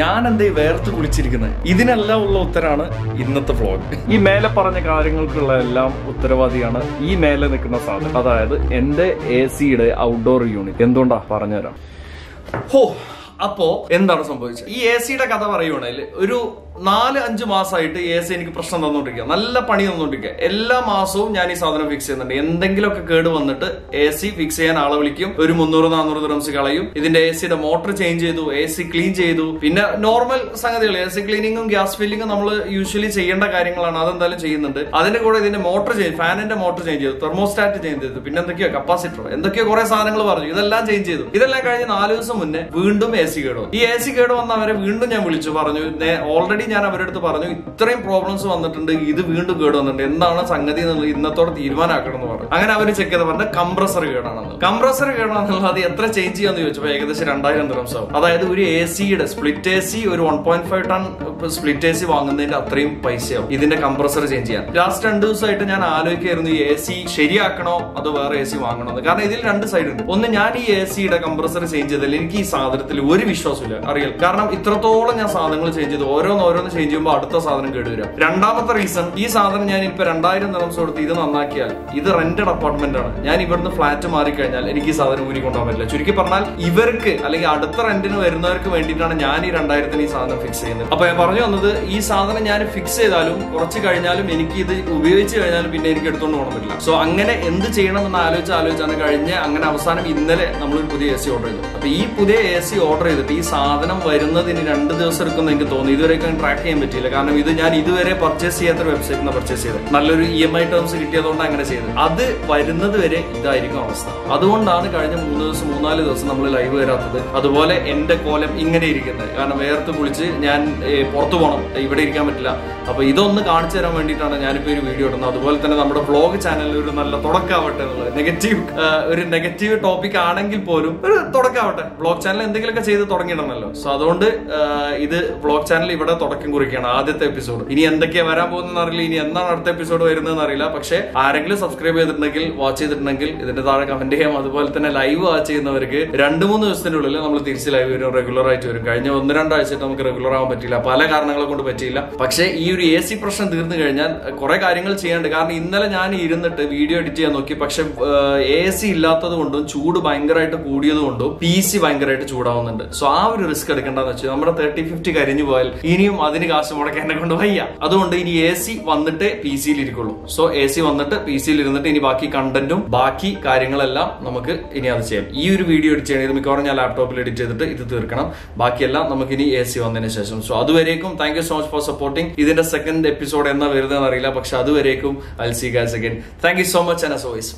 ഞാൻ എന്തേ വേർത്ത് കുളിച്ചിരിക്കുന്നത് ഇതിനെല്ലാം ഉള്ള ഉത്തരാണ് ഇന്നത്തെ വ്ളോഗ് ഈ മേലെ പറഞ്ഞ കാര്യങ്ങൾക്കുള്ള എല്ലാം ഉത്തരവാദിയാണ് ഈ മേലെ നിൽക്കുന്ന സാധനം. അതായത് എന്റെ എ സിയുടെ ഔട്ട്ഡോർ യൂണിറ്റ് എന്തുകൊണ്ടാ? പറഞ്ഞുതരാം. ഹോ അപ്പോ എന്താണ് സംഭവിച്ചത്? ഈ എ സിയുടെ കഥ പറയുവാണെങ്കിൽ ഒരു നാല് അഞ്ച് മാസമായിട്ട് എ സി എനിക്ക് പ്രശ്നം തന്നോണ്ടിരിക്കുക നല്ല പണി തന്നോണ്ടിരിക്കുക എല്ലാ മാസവും ഞാൻ ഈ സാധനം ഫിക്സ് ചെയ്യുന്നുണ്ട്. എന്തെങ്കിലുമൊക്കെ കേട് വന്നിട്ട് എ സി ഫിക്സ് ചെയ്യാൻ ആളെ വിളിക്കും. ഒരു മുന്നൂറ് നാനൂറ് ദിറംസ് കളയും. ഇതിന്റെ എ സിയുടെ മോട്ടർ ചേഞ്ച് ചെയ്തു എ സി ക്ലീൻ ചെയ്തു. പിന്നെ നോർമൽ സംഗതികൾ എ സി ക്ലീനിങ്ങും ഗ്യാസ് ഫില്ലിങ്ങും നമ്മൾ യൂഷ്വലി ചെയ്യേണ്ട കാര്യങ്ങളാണ്. അതെന്തായാലും ചെയ്യുന്നുണ്ട്. അതിന്റെ കൂടെ ഇതിന്റെ മോട്ടർ ചേഞ്ച് ഫാനിന്റെ മോട്ടർ ചേഞ്ച് ചെയ്തു തെർമോസ്റ്റാറ്റ് ചേഞ്ച് ചെയ്തു. പിന്നെ എന്തൊക്കെയോ കപ്പാസിറ്റർ എന്തൊക്കെയോ കുറെ സാധനങ്ങൾ പറഞ്ഞു. ഇതെല്ലാം ചേഞ്ച് ചെയ്തു. ഇതെല്ലാം കഴിഞ്ഞ് നാല് ദിവസം മുന്നേ വീണ്ടും എ സി കേട് ഈ എ സി കേട് വന്നവരെ വീണ്ടും ഞാൻ വിളിച്ചു പറഞ്ഞു ഓൾറെഡി ഞാൻ അവരുടെ അടുത്ത് പറഞ്ഞു ഇത്രയും പ്രോബ്ലംസ് വന്നിട്ടുണ്ട് ഇത് വീണ്ടും കേട് വന്നിട്ടുണ്ട്. എന്താണ് സംഗതി ഇന്നത്തോടെ തീരുമാനമാക്കണം എന്ന് പറഞ്ഞു. അങ്ങനെ അവർ ചെക്ക് ചെയ്ത് പറഞ്ഞ കംപ്രസർ കേടാണെന്ന്. കംപ്രസർ കേടാണെന്നുള്ളത് അത് എത്ര ചേഞ്ച് ചെയ്യാന്ന് ചോദിച്ചപ്പോൾ ഏകദേശം രണ്ടായിരം ദിവസം അതായത് ഒരു എ സിയുടെ സ്പ്ലിറ്റ് എ സി ഒരു one point five ton split A C വാങ്ങുന്നതിന്റെ അത്രയും പൈസയാവും. ഇതിന്റെ കംപ്രസർ ചേഞ്ച് ചെയ്യാൻ. ലാസ്റ്റ് രണ്ട് ദിവസമായിട്ട് ഞാൻ ആലോചിക്കായിരുന്നു എ സി ശരിയാക്കണോ അതോ വേറെ എ സി വാങ്ങണോ കാരണം ഇതിൽ രണ്ട് സൈഡ് ഉണ്ട്. ഒന്ന് ഞാൻ ഈ എ സിയുടെ കംപ്രസർ ചേഞ്ച് ചെയ്തതിൽ എനിക്ക് ഈ സാധനത്തിൽ ഒരു വിശ്വാസമില്ല അറിയാം കാരണം ഇത്രത്തോളം ഞാൻ സാധനങ്ങൾ ചേഞ്ച് ചെയ്തു. ഓരോന്ന് ഓരോന്ന് ചേഞ്ച് ചെയ്യുമ്പോൾ അടുത്ത സാധനം കേടുവരാം. രണ്ടാമത്തെ റീസൺ ഈ സാധനം ഞാൻ ഇപ്പൊ രണ്ടായിരം ദിവസം കൊടുത്ത് ഇത് നന്നാക്കിയാൽ ഇത് റെന്റഡ് അപ്പാർട്ട്മെന്റ് ആണ്. ഞാൻ ഇവിടുന്ന് ഫ്ലാറ്റ് മാറിക്കഴിഞ്ഞാൽ എനിക്ക് ഈ സാധനം ഊരി കൊണ്ടുപോകാൻ പറ്റില്ല. ചുരുക്കി പറഞ്ഞാൽ ഇവർക്ക് അല്ലെങ്കിൽ അടുത്ത റെന്റിന് വരുന്നവർക്ക് വേണ്ടിയിട്ടാണ് ഞാൻ ഈ രണ്ടായിരത്തിന് ഈ സാധനം ഫിക്സ് ചെയ്യുന്നത്. അപ്പൊ ഞാൻ പറഞ്ഞു വന്നത് ഈ സാധനം ഞാൻ ഫിക്സ് ചെയ്താലും കുറച്ച് കഴിഞ്ഞാലും എനിക്ക് ഇത് ഉപയോഗിച്ച് കഴിഞ്ഞാലും പിന്നെ എനിക്ക് എടുത്തുകൊണ്ട് പോകാൻ പറ്റില്ല. സോ അങ്ങനെ എന്ത് ചെയ്യണം എന്ന് ആലോചിച്ച് ആലോചിച്ചാണ് കഴിഞ്ഞ് അങ്ങനെ അവസാനം ഇന്നലെ നമ്മൾ ഒരു പുതിയ എ സി ഓർഡർ ചെയ്തു. അപ്പൊ ഈ പുതിയ എ സി ഓർഡർ ചെയ്തിട്ട് ഈ സാധനം വരുന്നതിന് രണ്ട് ദിവസം എടുക്കുന്ന എനിക്ക് തോന്നി. ഇതുവരെയൊക്കെ ട്രാക്ക് ചെയ്യാൻ പറ്റിയില്ല. കാരണം ഇത് ഞാൻ ഇതുവരെ പർച്ചേസ് ചെയ്യാത്ത വെബ്സൈറ്റിൽ നിന്ന് പർച്ചേസ് ചെയ്തത്. നല്ലൊരു ഇ എം ഐ ടേംസ് കിട്ടിയതുകൊണ്ട് അങ്ങനെ ചെയ്തത്. അത് വരുന്നത് വരെ ഇതായിരിക്കും അവസ്ഥ. അതുകൊണ്ടാണ് കഴിഞ്ഞ മൂന്ന് ദിവസം മൂന്നാൽ ദിവസം നമ്മൾ ലൈവ് വരാത്തത്. അതുപോലെ എന്റെ കോലം ഇങ്ങനെ ഇരിക്കുന്നത്. കാരണം വേർത്ത് കുളിച്ച് ഞാൻ പുറത്തു പോകണം ഇവിടെ ഇരിക്കാൻ പറ്റില്ല. അപ്പൊ ഇതൊന്ന് കാണിച്ചു തരാൻ വേണ്ടിയിട്ടാണ് ഞാനിപ്പോ ഒരു വീഡിയോ ഇടുന്നത്. അതുപോലെ തന്നെ നമ്മുടെ ബ്ലോഗ് ചാനലിൽ ഒരു നല്ല തുടക്കാവട്ടെ എന്നുള്ളത്. നെഗറ്റീവ് ഒരു നെഗറ്റീവ് ടോപ്പിക് ആണെങ്കിൽ പോലും ഒരു തുടക്കാവട്ടെ വ്ളോഗ് ചാനൽ എന്തെങ്കിലുമൊക്കെ ചെയ്ത് തുടങ്ങിയിടണമല്ലോ. സോ അതുകൊണ്ട് ഇത് ബ്ലോഗ് ചാനൽ ഇവിടെ തുടക്കം കുറിക്കുകയാണ് ആദ്യത്തെ എപ്പിസോഡ് ഇനി എന്തൊക്കെയാ വരാൻ പോകുന്നതെന്ന് അറിയില്ല. ഇനി എന്നാണ് അടുത്ത എപ്പിസോഡ് വരുന്നതെന്ന് അറിയില്ല. പക്ഷെ ആരെങ്കിലും സബ്സ്ക്രൈബ് ചെയ്തിട്ടുണ്ടെങ്കിൽ വാച്ച് ചെയ്തിട്ടുണ്ടെങ്കിൽ ഇതിന്റെ താഴെ കമന്റ് ചെയ്യാം. അതുപോലെ തന്നെ ലൈവ് വാച്ച് ചെയ്യുന്നവർക്ക് രണ്ട് മൂന്ന് ദിവസത്തിനുള്ളിൽ നമ്മൾ തിരിച്ച് ലൈവ് വരും. റെഗുലർ ആയിട്ട് വരും. കഴിഞ്ഞ ഒന്ന് രണ്ടാഴ്ചയായിട്ട് നമുക്ക് റെഗുലർ ആവാൻ പറ്റില്ല. പല കാരണങ്ങളെ കൊണ്ട് പറ്റിയില്ല. പക്ഷേ ഈ ഒരു എ സി പ്രശ്നം തീർന്നു കഴിഞ്ഞാൽ കുറെ കാര്യങ്ങൾ ചെയ്യാണ്ട് കാരണം ഇന്നലെ ഞാൻ ഇരുന്നിട്ട് വീഡിയോ എഡിറ്റ് ചെയ്യാൻ നോക്കി. പക്ഷെ എ സി ഇല്ലാത്തത് കൊണ്ടും ചൂട് ഭയങ്കരമായിട്ട് കൂടിയത് കൊണ്ടും പി സി ഭയങ്കരമായിട്ട് ചൂടാവുന്നുണ്ട്. സോ ആ ഒരു റിസ്ക് എടുക്കേണ്ടതെന്ന് വെച്ചാൽ നമ്മുടെ തേർട്ടി ഫിഫ്റ്റി കരിഞ്ഞു പോയാൽ ഇനിയും അതിന് കാശ് മുടക്കാൻ എന്നെ കൊണ്ട് വയ്യ. അതുകൊണ്ട് ഇനി എ സി വന്നിട്ടേ പി സിയിൽ ഇരിക്കുള്ളൂ. സോ എ സി വന്നിട്ട് പി സിയിൽ ഇരുന്നിട്ട് ഇനി ബാക്കി കണ്ടന്റും ബാക്കി കാര്യങ്ങളെല്ലാം നമുക്ക് ഇനി അത് ചെയ്യാം. ഈ ഒരു വീഡിയോ എഡിറ്റ് ചെയ്യണമെങ്കിൽ മിക്കവാറും ഞാൻ ലാപ്ടോപ്പിൽ എഡിറ്റ് ചെയ്തിട്ട് ഇത് തീർക്കണം. ബാക്കിയെല്ലാം നമുക്ക് ഇനി എ സി വന്നതിന് ശേഷം. സോ അതുവരേക്കും thank you so much for supporting ഇതിന്റെ സെക്കൻഡ് എപ്പിസോഡ് എന്നാ വരുന്നതെന്ന് അറിയില്ല. പക്ഷെ അതുവരേക്കും see guys again thank you so much and as always